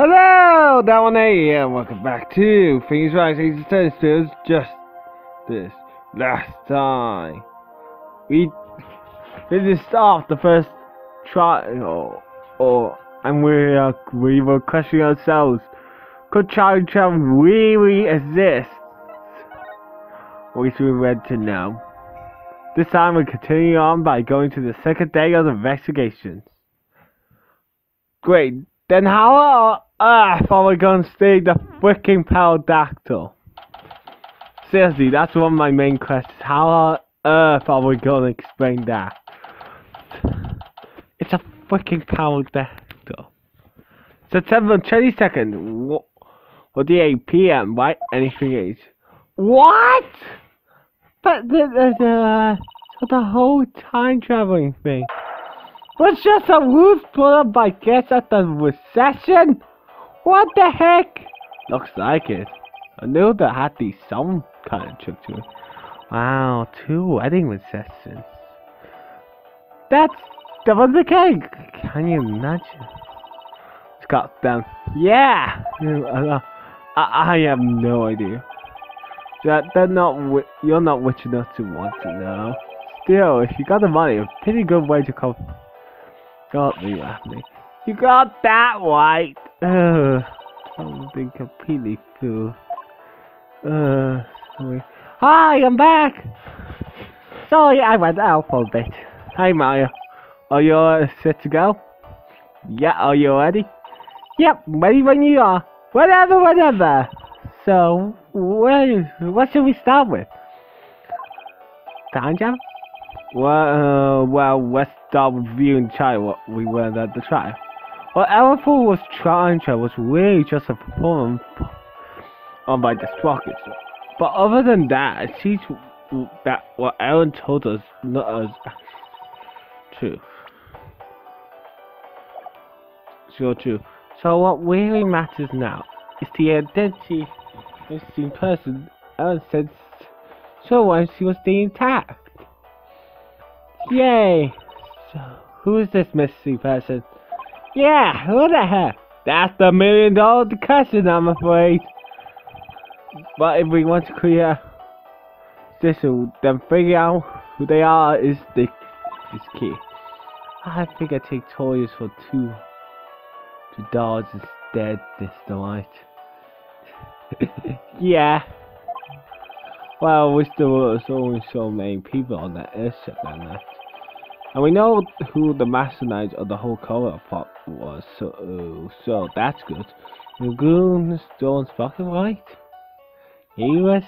Hello, one here, and welcome back to Things Rising Sisters. Just this last time, we finished off the first trial, or and we uh, we were questioning ourselves: Could time travel really exist? Which we read to know. This time we continue on by going to the second day of the investigations. Great. Then how on earth are we to stay the freaking pterodactyl? Seriously, that's one of my main questions. How on earth are we to explain that? It's a freaking pterodactyl. September 22nd. What? Or the 8 p.m., right? Anything is. What? But the, the, the, the whole time traveling thing was just a ruse put up by guests at the recession? What the heck? Looks like it. I knew there had to be some kind of trick to it. Wow, two wedding receptions. That's that was the cake. Can you imagine? Them. Yeah. I, I have no idea. That they're not. You're not rich enough to want to know. Still, if you got the money, a pretty good way to come. Got me laughing. You got that right. Ugh. Something completely fool. Uh, sorry. Hi, I'm back. Sorry, I went out for a bit. Hey, Mario. Are you uh, set to go? Yeah, are you ready? Yep, ready when you are. Whatever, whatever. So, where, what should we start with? Time jump? Well, uh, well, let's start reviewing trial what we were at the trial. What Everful was trying to try was really just a performance on by the Sprockets. But other than that, it seems that what Aaron told us not as true. Sure true. So what really matters now is the identity of the person Aaron said so once she was staying intact. Yay! So, who is this missing person? Yeah, who the heck? That's the million dollar question, I'm afraid. But if we want to clear this, then figure out who they are is the is key. I think I take toys for two two dollars instead this night. yeah. Well, we still there's only so many people on that airship night. And we know who the mastermind of the whole color plot was, so so that's good. The goon still unspoken, right? He was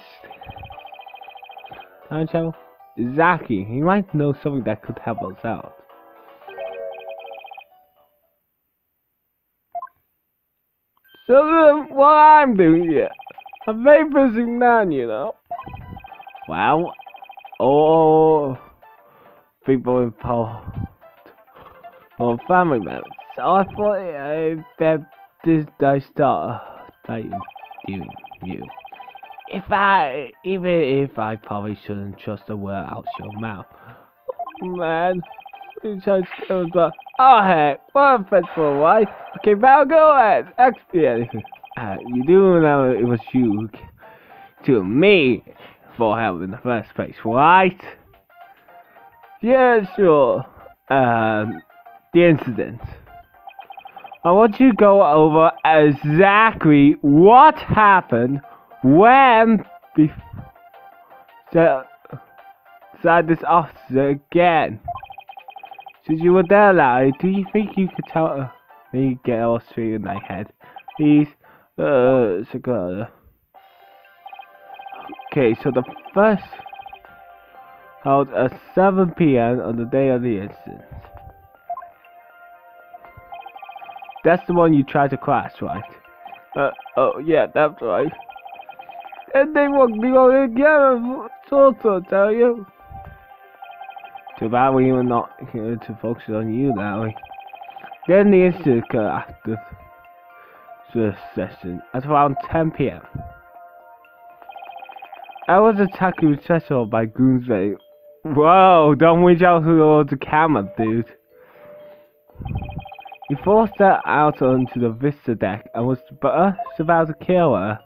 time travel. Zaki, he might know something that could help us out. So what I'm doing here, I'm very busy man, you know. Well, oh people in power or family members. So I thought uh, that this I start dating you, you. If I, even if I probably shouldn't trust a word out your mouth. Man, you just but oh heck, what a faithful wife. Okay, now go ahead, explain. Uh, you do know it was you to me for help in the first place, right? Sure. Um, the incident. I want you to go over exactly what happened when before said this officer again. Since you were there, Larry, do you think you could tell me get all straight in my head? Please, uh. Okay, so the first held at 7 p.m. on the day of the incident. That's the one you tried to crash, right? Uh, oh, yeah, that's right. And they won't be on again, so to tell you. Too bad we were not here to focus on you that way. Then the incident occurred after the session at around 10 p.m. I was attacked with special by goons ready. Whoa, don't reach out to the camera, dude. He forced her out onto the vista deck and was just uh, about to kill her.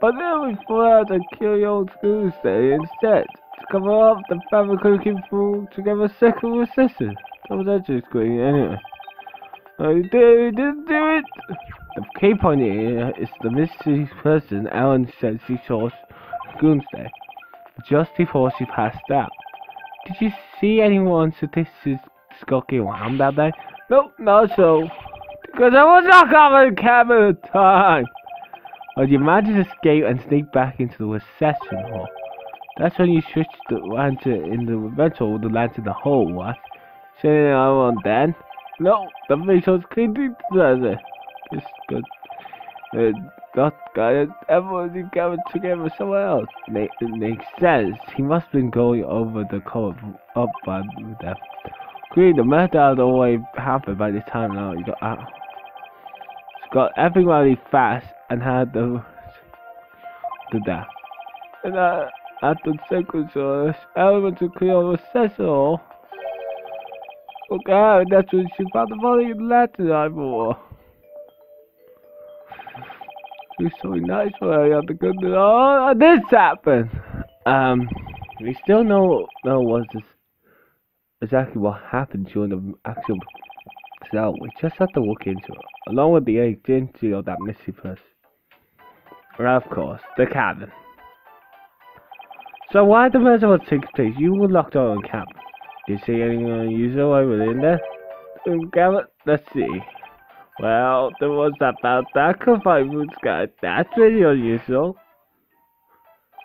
But then we thought to kill your old stay instead. To cover up the family cooking food to give a second assistant. That was actually great anyway. I did, didn't do it! The key point here is the mystery person Ellen said she saw Goonstay just before she passed out. Did you see anyone statistically skulking around that day? Nope, not so. Because I was not coming camera the time. But you managed to escape and sneak back into the reception hall. That's when you switched the lantern in the rental the lantern the hole, what? Saying I want then? No, the face was clean it. It's good. Uh, got guys, everyone together somewhere else. Make, it makes sense. He must have been going over the code up by them. Green, the had already happened by this time now. You got out. Got everybody fast and had the the death. And uh, at the second source, element to clear the sensor. Okay, that's when she found the body in Latin I bought. It's so nice for her to go to oh this happened. Um we still know know what this exactly what happened during the actual so we just have to look into it. Along with the identity of that missing person. And of course, the cabin. So why the murder was take place? You were locked out in camp. Did you see anyone unusual over in there? Um, let's see. Well, there was about that confinement guy. That's really unusual.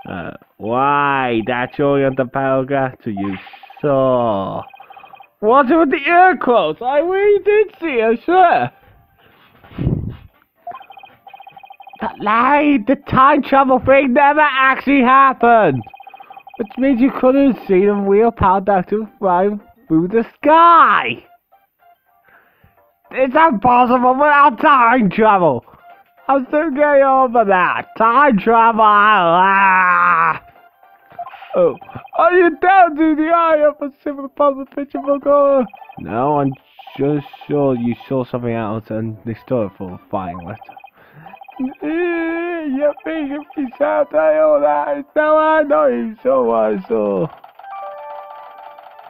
Uh, why? That's only on the paragraph to you saw. What's it with the air quotes? I really did see, I swear. But Larry, the time travel thing never actually happened. Which means you couldn't see the real power to fly through the sky. It's impossible without time travel. I'm still getting over that. Time travel. Ah. Oh, are you down to the eye of a civil public picture book? No, I'm just sure you saw something else and they stole it for a fine letter. You think if you shout all that, now I know you saw what I saw.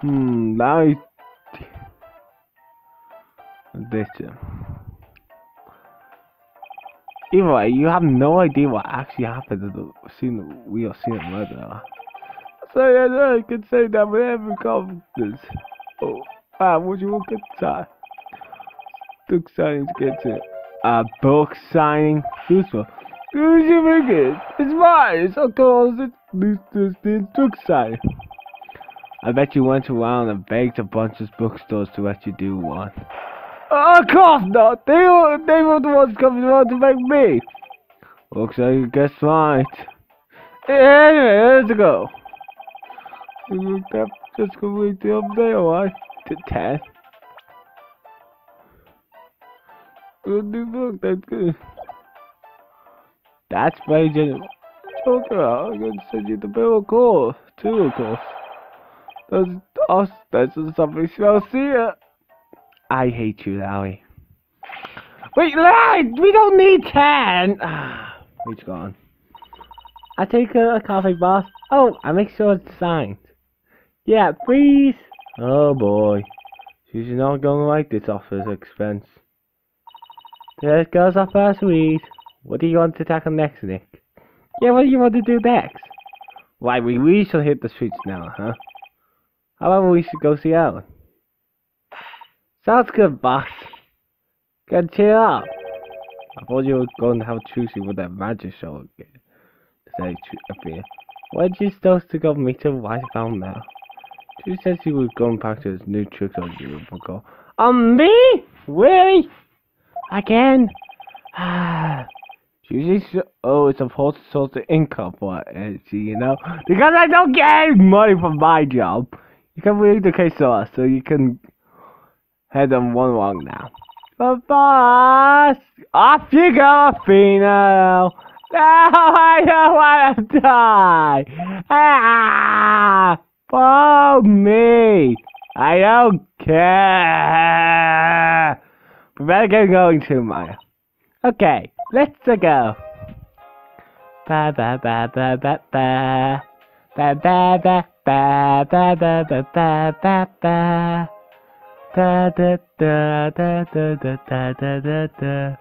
Hmm, now this. Either way, you have no idea what actually happened to the scene we are seeing murder. So yeah, I can say that with every confidence. Oh, ah, would you look at that? Book signing to get to a book signing. Who's for? Who's your biggest? It's mine. It's of course this book signing. I bet you went around and begged a bunch of bookstores to let you do one. Of course not. They were, they were the ones coming around to make me. Looks like you guessed right. Anyway, let's go. We looked up just completely up there, right? To 10. Good look, that's good. That's very general. Talk about, I'm gonna send you the bill of course, too, of course. That's us, that's something smell see it. I hate you, Larry. Wait, Larry, we don't need 10! Ah, he's gone. I take a, a coffee, boss. Oh, I make sure it's signed. Yeah, please. Oh boy. She's not going to like this offer's expense. There goes our first weed. What do you want to tackle next, Nick? Yeah, what do you want to do next? Why, we, we should hit the streets now, huh? How about we should go see Ellen? Sounds good, boss. Good cheer up. I thought you were going to have Trucy with that magic show again. Today, appear. Why did you to go meet her wife found now? She said she was going back to his new tricks on you before. Um, me? Really? Again? Usually, oh, it's a false source of income for it, you know? Because I don't get any money from my job. You can read the case us, so you can head on one wrong now. But boss, off you go, Fino. Now I don't want to die. Ah, follow me. I don't care. We better get going to Maya. Okay, let's go. Ba ba ba ba ba. Ba ba ba ba ba ba ba ba ba ba. Da da da da da da da da da da.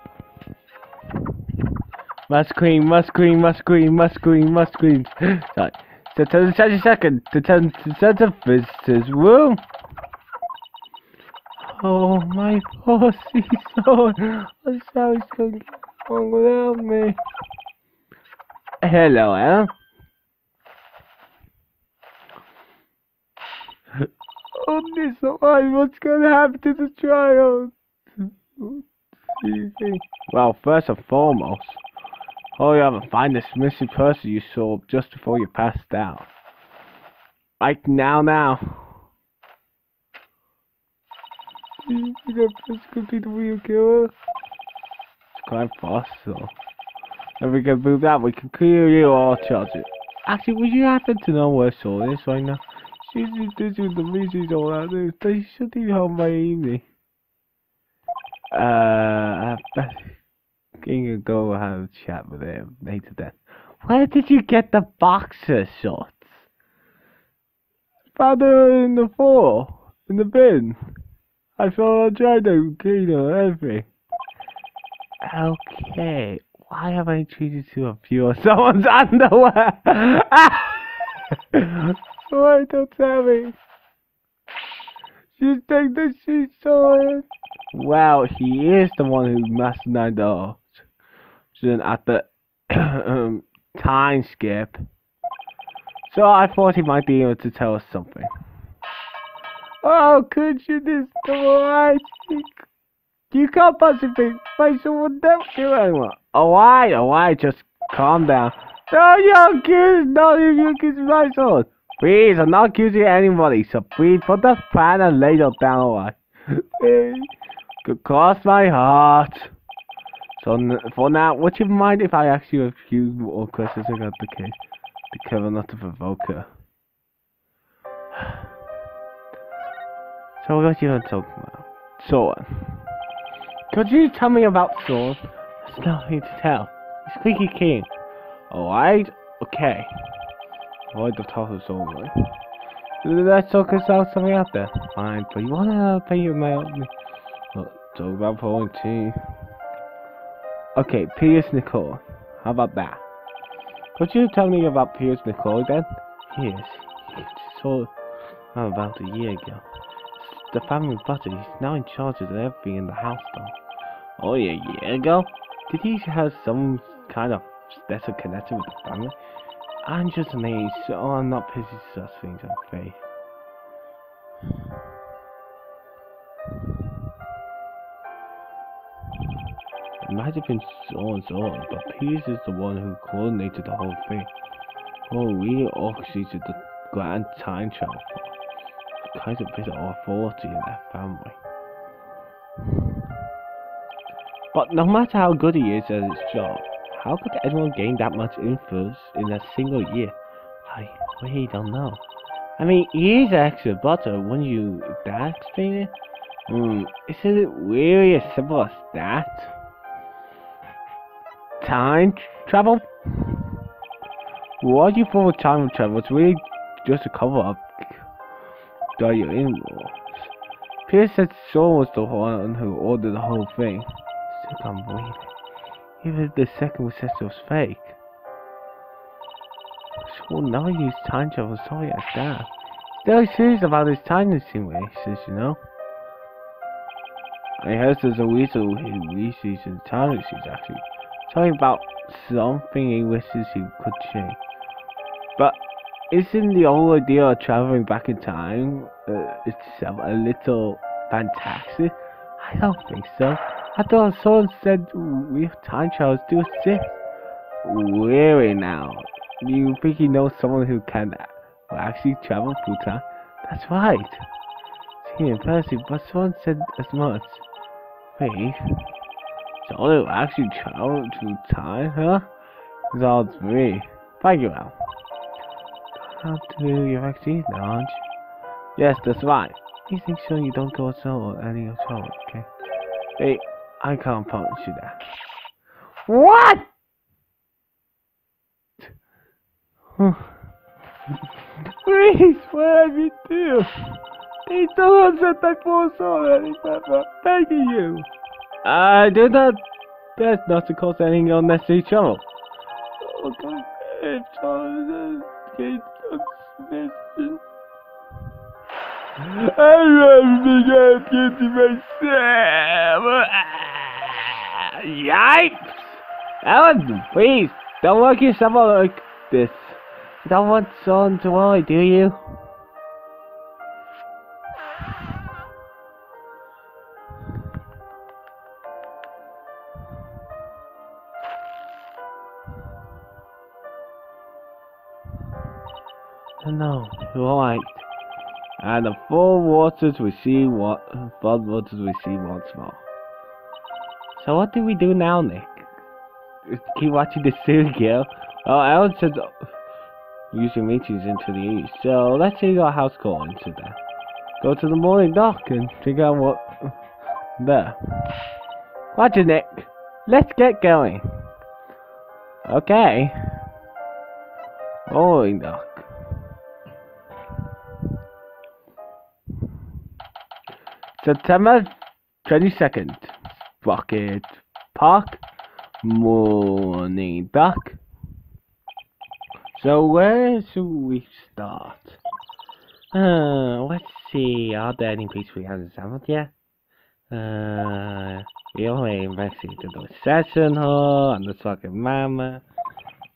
Must scream, must scream, must scream, must scream, must scream. Sorry. So turn the 30 seconds to turn to center visitors room. Oh my pussy so I'm sorry something wrong without me. Hello, Anna. Oh, this why what's gonna happen to the child? Well, first and foremost, hurry up and find this missing person you saw just before you passed out. Like now, now. Do you think That person could be the real killer. It's quite possible. If we can move that, we can clear you all charges. Actually, would you happen to know where Saul is right now? She's just doing the music all that. dude. They should be home by evening. Uh, I bet can go have a chat with him later then. Where did you get the boxer shorts? Found her in the floor, in the bin. I saw her trying to clean everything. Okay, why have I treated to a few of someone's underwear? Why don't tell me? You think that she saw it? Well, he is the one who masterminded the accident at the um, time skip. So I thought he might be able to tell us something. Oh, could you destroy? You can't possibly find someone don't do anyone. Alright, alright, just calm down. No, you kids, no, you kids, my son. Please, I'm not accusing anybody, so please put the pen and ladle down away. Could cross my heart. So for now, would you mind if I ask you a few more questions about the case? Be careful not to provoke her. So what you want to talk about? Sword. Uh, could you tell me about Sword? There's nothing to tell. It's Squeaky King. Alright? Okay. Avoid the Sword, right? Let's talk about something out there. Fine, but you wanna pay your mail? Well, talk about two. Okay, Pierce Nichody. How about that? Could you tell me about Pierce Nichody then? Yes, saw about a year ago. The family butcher, he's now in charge of everything in the house though. Oh, yeah, a year ago? Did he have some kind of special connection with the family? I'm just amazed, so I'm not pissy such things on faith. It might have been so and so, but Pierce is the one who coordinated the whole thing. Oh, we orchestrated the grand time travel. Kind of bit of authority in that family. But no matter how good he is at his job, how could anyone gain that much influence in a single year? I really don't know. I mean, he is extra butter when you that explain it. Hmm, is it really as simple as that? Time travel? What you for time travel? It's really just a cover up that you're in. Pierce said Saul was the one who ordered the whole thing. Still can't believe it. Even the second was was fake. Saul never used time travel, sorry at that. They're serious about his time simulations, you know. I heard there's a weasel who researches time machines actually. Talking about something he wishes he could change. But isn't the whole idea of traveling back in time uh, itself a little fantastic? I don't think so. I thought someone said we have time travel to exist. Really now? You think you know someone who can actually travel through time? That's right. It's impressive, but someone said as much. Wait. Someone who actually traveled through time, huh? It's all three. Thank you, Al. How do your vaccine, aren't? Yes, that's right. Please make sure you don't go solo at any trouble, okay? Hey, I can't promise you that. What? Please, what have you do, please don't upset my poor soul any further. Begging you. I do not. That's not to cause any unnecessary trouble. Oh God, it's all this. I'm running to myself. Yikes! Ellen, please, don't work yourself like this. You don't want someone to worry, do you? No, right. And the full waters we see what flood waters we see once more. So what do we do now, Nick? Keep watching the serial. Oh, Ellen said using meetings into the east. So let's see our house call into there. Go to the morning dock and figure out what there. It, Nick. Let's get going. Okay. Morning dock. September 22nd. Rocket Park. Morning dock. So where should we start? Uh, let's see. Are there any people we haven't sampled yet? Uh, we only investigated the session hall and the fucking mama.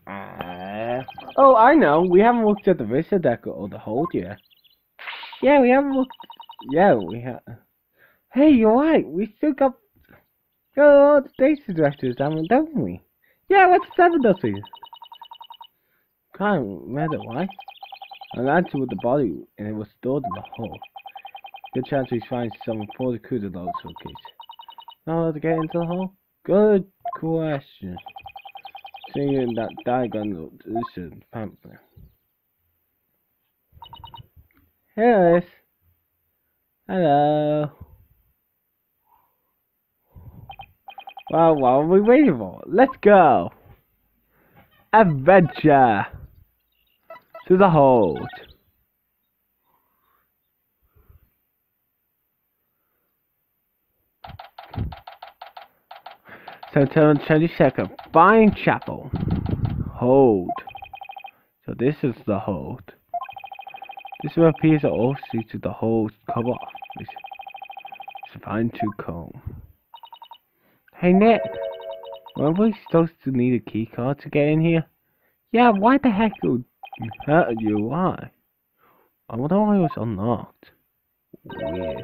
Uh, oh, I know. We haven't looked at the vista deck or the hold yet. Yeah, we haven't looked. Yeah, we have. Hey, you're right. We still got got all the data directors down, don't we? Yeah, what's seven does we? Can't remember why. I landed with the body and it was stored in the hole. Good chance we find some before the cruiser loads location. Know how to get into the hole? Good question. Seeing that diagon position pamphlet. Here it is. Hello. Well, what are we waiting for? Let's go! Adventure! To the hold. September 22nd, Fine Chapel. Hold. So this is the hold. This will appear to all see to the hold cover. It's fine to comb. Hey Nick, weren't we supposed to need a key card to get in here? Yeah, why the heck would hurt you? Why? I wonder why it was unlocked. Weird.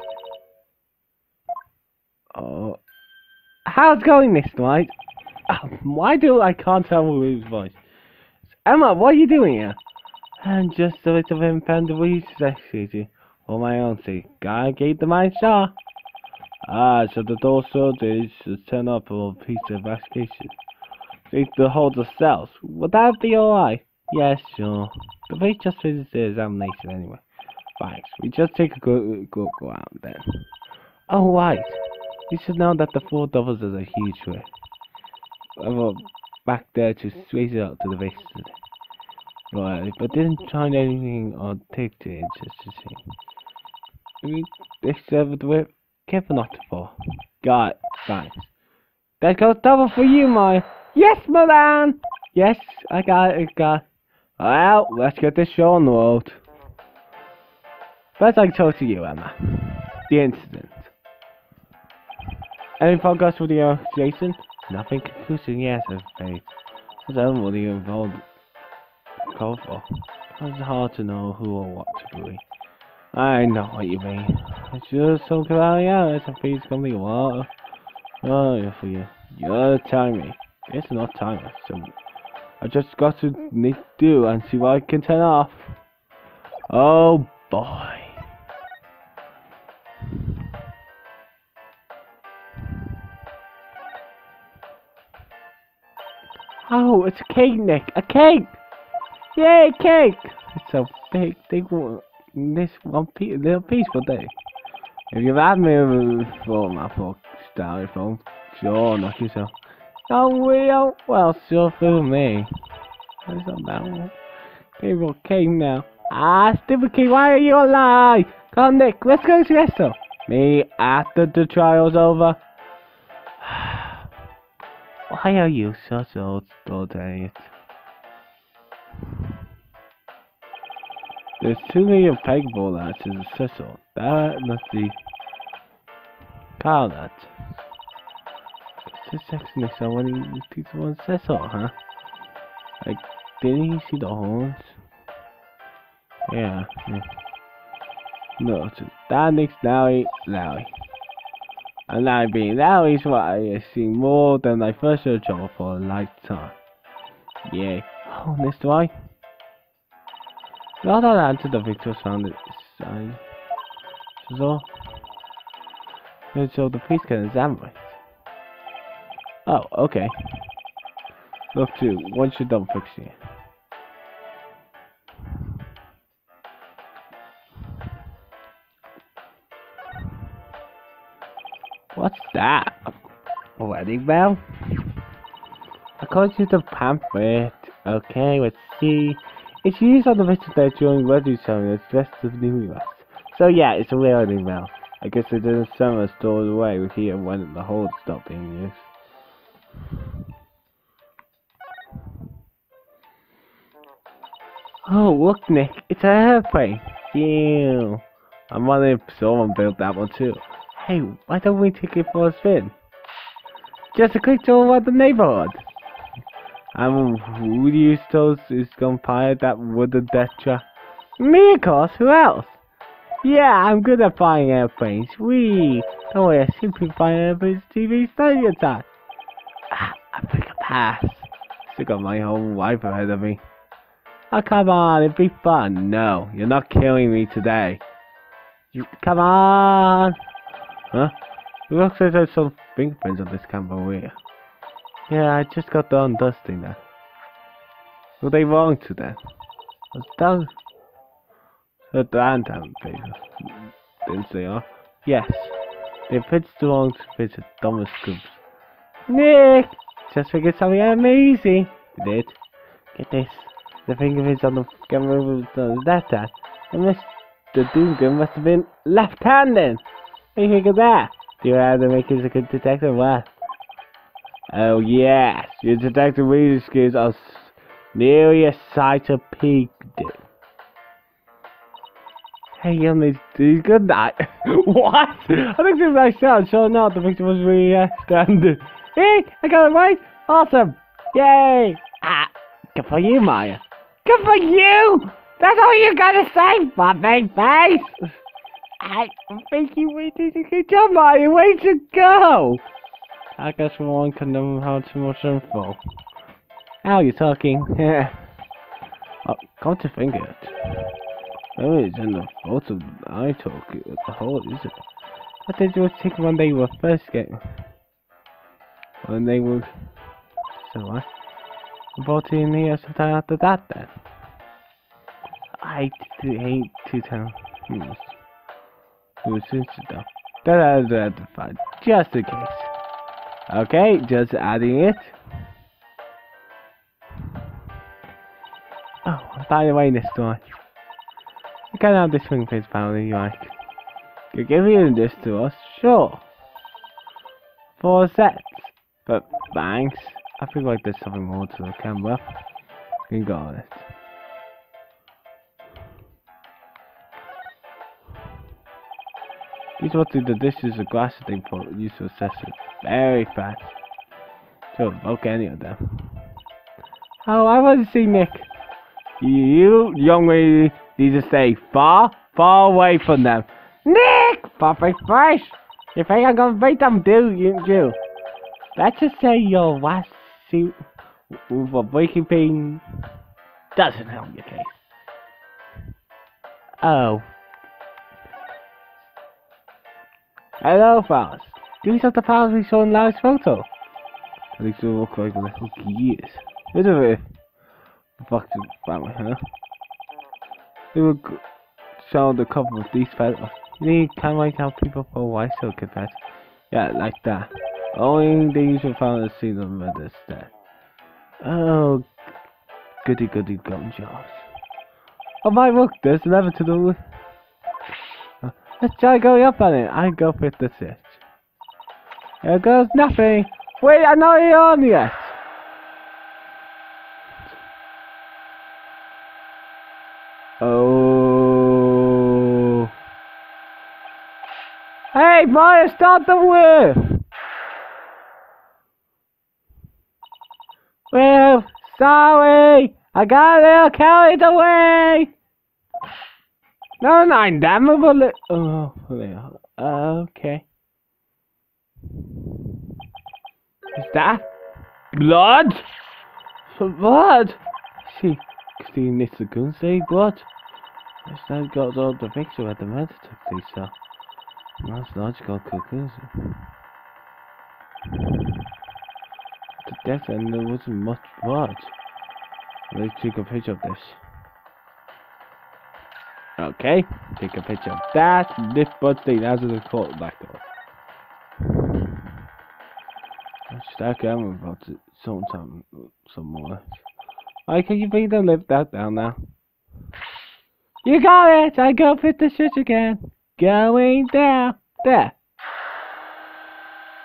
Oh. How's going this night? Oh, why do I can't tell whose voice? Ema, what are you doing here? I'm just a little independent research for my own sake. Gotta get the mind star. Ah, so the door soldiers turn up a piece of investigation. Take the hold of cells. Would that be alright? Yes, sure. The police just finished the examination anyway. Thanks. We just take a good, good go out then. Oh, right. You should know that the four doubles is a huge risk. I back there to squeeze it out to the base. Right, but didn't find anything or take to it just to see. They served the. Careful not to fall. Got it. Thanks. That goes double for you, my. Yes, Milan! Yes, I got it, I got it. Well, let's get this show on the road. First, I can talk to you, Ema. The incident. Any progress with the Jason? Nothing conclusive yet, I've faith. I don't know what you involved. Call for. It's hard to know who or what to believe. I know what you mean. It's just so cloudy yeah, it's a face coming water. Oh, yeah, for you. You're me. It's not time, so I just got to need do and see what I can turn off. Oh boy. Oh, it's a cake, Nick. A cake! Yay, cake! It's a big, big one this one piece, little piece for day. If you've had me with phone, my fuck styrofoam, sure, knock yourself. Oh, well, well, sure for me. What's up now? People came now. Ah, kid, why are you alive? Come on, Nick, let's go to Esso. Me after the trial's over. why are you such old idiot? There's too many impeccable lads in the Cecil. That must be Carl that. It's just sexiness I want to teach one Cecil, huh? Like didn't he see the horns? Yeah. yeah. No, it's that next Lowy, Lowy. And I being Lowy's what I seen more than I first searched for a lifetime. Yeah. Oh, Mr. Wright. Not that answer the victor sounded sign. So, so the priest can examine it. Oh, okay. Look to once you're done fixing it. What's that? A wedding bell? According to the pamphlet, okay, let's see. It's used on the visitor during wedding ceremonies of New Year's. So yeah, it's a wedding bell. I guess it is summer stored away with here when the hold stopped being used. Oh, look, Nick, it's an airplane. Yeah. I'm wondering if someone built that one too. Hey, why don't we take it for a spin? Just a quick tour around the neighborhood. And who do you suppose is gonna pilot that wooden death trap? Me, of course. Who else? Yeah, I'm good at flying airplanes. We don't worry, I simply fly airplanes TV study time. Ah, I think a pass. Still got my whole life ahead of me. Oh, come on, it'd be fun. No, you're not killing me today. You, come on. Huh? It looks like there's some fingerprints on this camera here. Yeah, I just got done dusting that. Were they wrong to that? Was that the downtown paper? Didn't they are? Yes. They pitched the wrong to pitch a Thomas Scoops. Nick! Just figured something amazing. You did. Get this. The fingerprints on the camera was on that time. And Mr. Doomgun must have been left-handed. What do you think of that? Do you have to make us a good detective? What? Oh yes, your detective reading skills are nearly a sight of pig. Hey, young he's good night. what? I think this nice sound. Sure not. The picture was really uh. Hey, I got it right. Awesome. Yay. Ah, good for you, Maya. Good for you. That's all you gotta say, my big face. I think you did a good job, Maya. Way to go. I guess one can never have too much info. How are you talking? Oh, come to think it. Maybe it's in the photo I took the whole, is it? What did you take when they were first getting? When they were... So what? About in here sometime after that then? I hate to tell. It was though. That is identified, just in case. Okay, just adding it. Oh, by the way, this one. You can have this swing face power you like. You're giving this to us, sure. Four sets. But thanks. I feel like there's something more to the camera. You can go on it. Use what the dishes of glass thing for use to assess it very fast. To evoke any of them. Oh, I want to see Nick. You, young lady, need to stay far, far away from them. Nick! Perfect fresh! You think I'm gonna beat them, do you, you? Let's just say your last suit with a breaking pain doesn't help your case. Oh. Hello, fellas. These are the files we saw in last photo. At least they look like the hook he is. Bit of a fucked family, huh? They were shown the cover of these photos. Kind of like how people for white so confess. Yeah, like that. Only the usual found to see them with this there. Oh, goody goody gum jars. Oh my look, there's a lever to the let's try going up on it. I go with the switch. There goes nothing. Wait, I'm not even on yet. Oh. Hey, Maya, start the whip! Well, sorry, I got a little carried away. No, nine damnable. Oh, okay. Is that blood? Blood? See, Christine needs the gun say blood. Yes, that got all the picture at the murder took place, so that's logical conclusion. The death and there wasn't much blood. Let's take a picture of this. Okay, take a picture of that. This blood stain as a court back door. Stack am about to sometime some more. I can you bring the lift that down now? You got it! I go fit the switch again. Going down. There.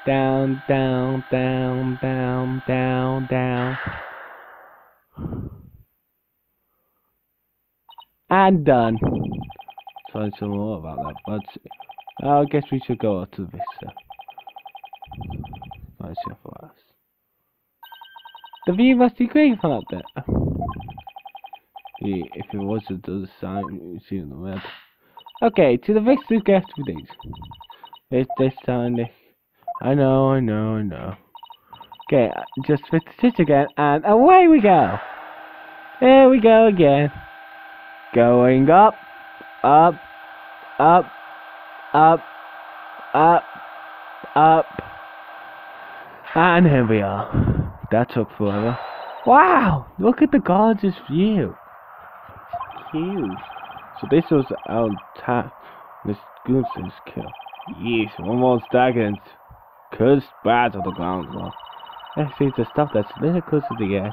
Down, down, down, down, down, down. And done. Find some more about that, but I guess we should go out to the vista. Nice for us. The view must be great from up there. Yeah, if it was it does sign you'd see on the web. Okay, to the next week after days. It's this time I know, I know, I know. Okay, just fit the stitch again and away we go. There we go again. Going up, up, up, up, up, up. And here we are. That took forever. Wow! Look at the gorgeous view. It's huge. So this was our tap. This goose is kill. Yes, one more second. Cursed bad on the ground well. Actually the stuff that's a little close to the edge.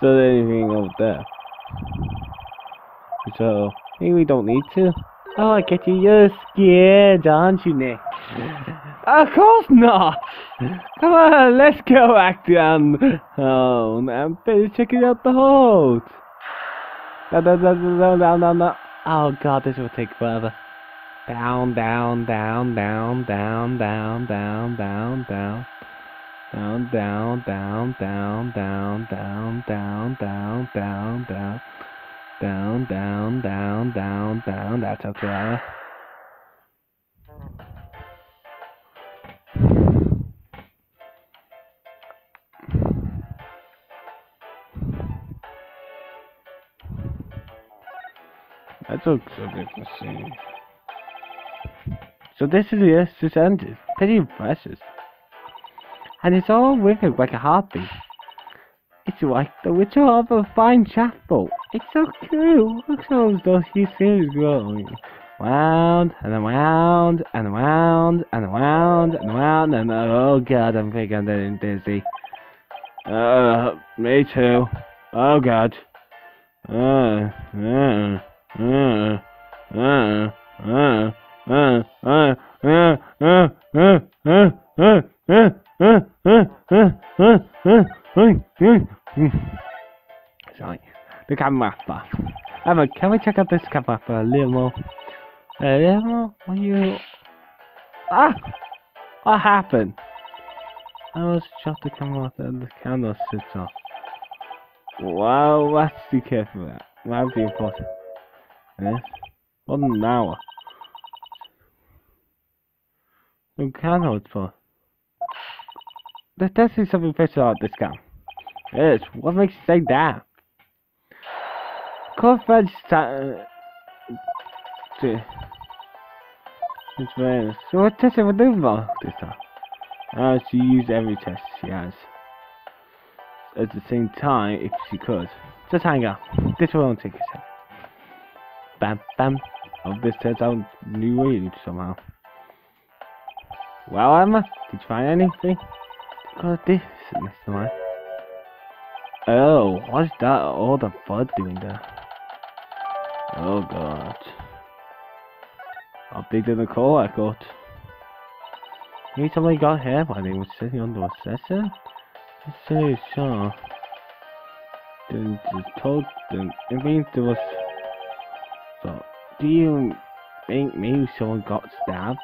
So anything over there. So maybe we don't need to. Oh I get you, you're scared, aren't you, Nick? Of course not! Come on, let's go back down home and finish checking out the hold. Down, down, down, down, down, down. Oh god, this will take forever. Down, down, down, down, down, down, down, down, down. Down, down, down, down, down, down, down, down, down, down. Down, down, down, down, down. That's took forever. That looks a bit the same. So this is yes, this ended. Pretty impressive. And it's all withered like a heartbeat. It's like the ritual of a fine chapel. It's so cool. Look at all those you see growing. Round and around and around and around and around and oh god, I'm think I'm getting dizzy. Uh, me too. Oh god. Uh, uh. Uh, uh, uh, uh, uh, uh, uh, uh, uh, Sorry, the camera bar. Ema, can we check out this camera for a little more? A little more? Are you... Ah! What happened? I was shut the camera and the camera sits off. Wow, let's be careful that. That would be important. Yes? Than an hour. You can hold for. There's definitely something special about this guy. Yes, what makes you say that? Fred uh, to it's so what test have I done about this time? Uh, she used every test she has. At the same time, if she could. Just hang out. This won't take a second bam, bam, of this turns out new age somehow. Well, Ema, did you find anything? Got this, Mr. Man. Oh, what's that? All the blood doing there? Oh god. How big did the call I got? Maybe somebody got here while they were sitting on the session? So sure. Then just told them it means there was so do you think maybe someone got stabbed?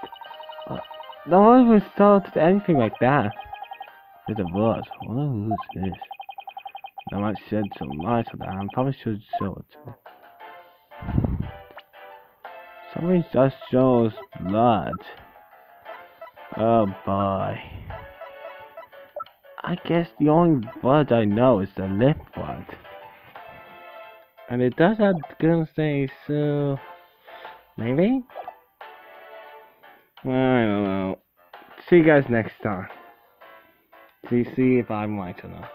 No one was told anything like that. There's a blood. Well, who's this? I might shed some light on that. I'm probably should show it Somebody just shows blood. Oh boy. I guess the only blood I know is the lip blood. And it does have gonna say so maybe? I don't know. See you guys next time. See see if I'm right or not.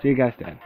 See you guys then.